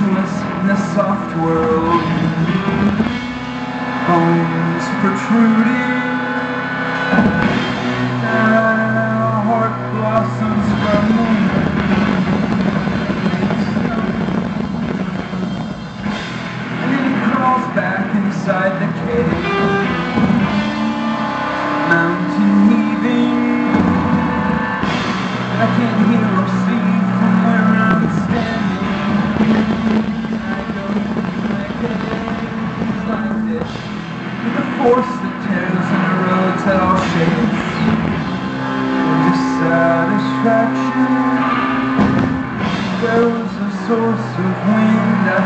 motionless in this soft world. Bones protruding, and heart blossoms from the And it crawls back inside the cave.